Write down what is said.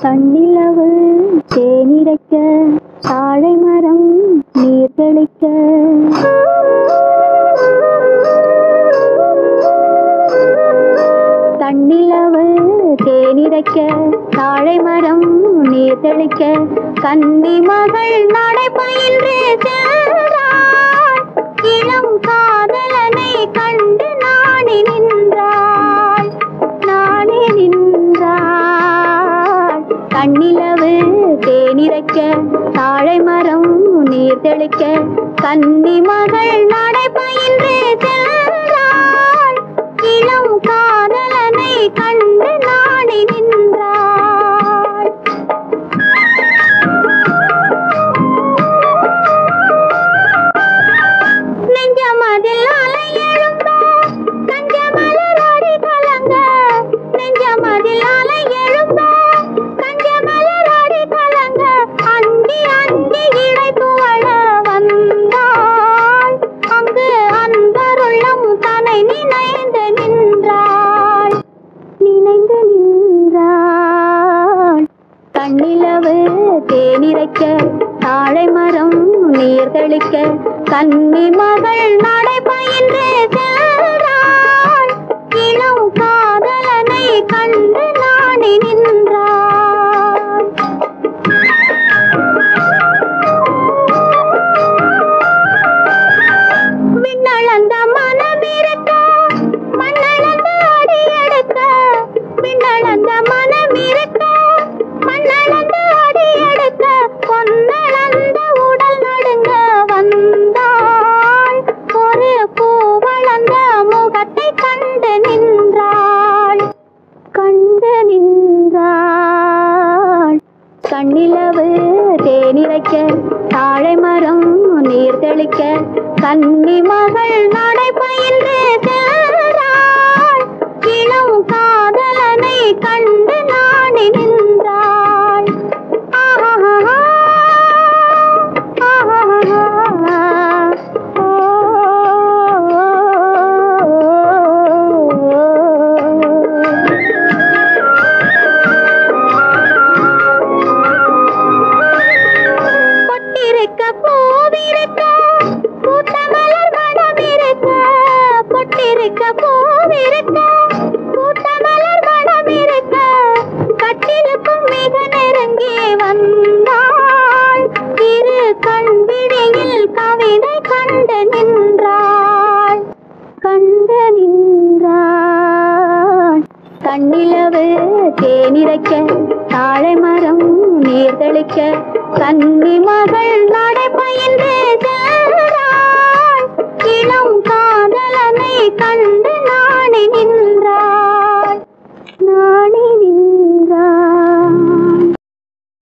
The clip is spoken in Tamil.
தண்ணிலவு தேனிரைக்க சாழை மரம் நீர் தெளிக்க தண்ணிலவு தேனிரைக்க தாழை மரம் நீர் தெளிக்க கன்னி மகள் நடைபயில் நின்றாள் கண்ணிலவு தேனிரைக்க தாழை மரம் நீர் தெளிக்க கன்னி மகள் அன்பருள்ளம் தன்னை நினைந்து நின்றாள். நினைந்து நின்றாள். கண்ணிலவு தேனிரைக்க தாழை மரம் நீர் தெளிக்க மகள் நடை பயின்று கண்ணிலவு தேனிரைக்க தாழை மரம் நீர் தெளிக்க கன்னி மகள் நடை பயின்று பொட்டிருக்க பூவிருக்க பூத்த மலர் மனம் இருக்க பொட்டிருக்க பூவிருக்க பூத்த மலர் மனம் இருக்க கட்டிலுக்கும் மிக நெருங்கி வந்தாள். இரு கண்விழியில் கவிதை கண்டு நின்றாள். கண்டு நின்றாள். கண்ணிலவு தேனிரைக்க தாழை மரம் நீர்தளிக்க கன்னி மகள் நடை